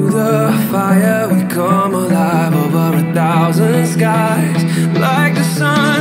the fire, we come alive over a thousand skies. Like the sun,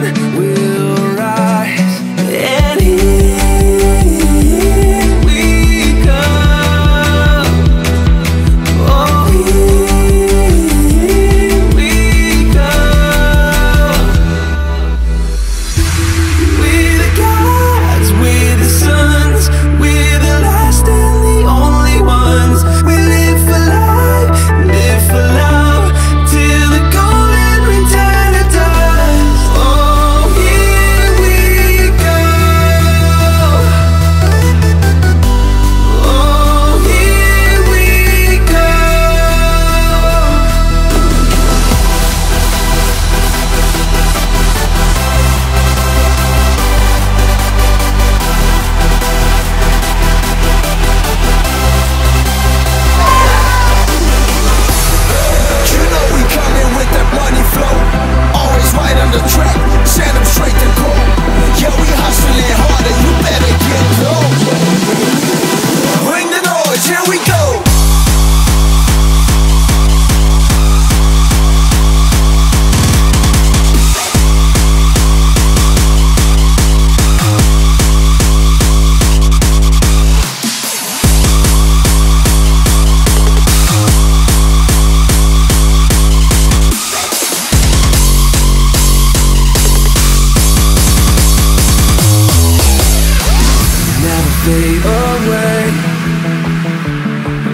away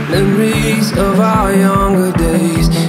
memories of our younger days.